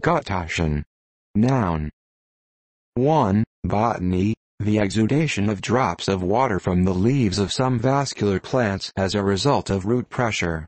Guttation. Noun. 1. Botany, the exudation of drops of water from the leaves of some vascular plants as a result of root pressure.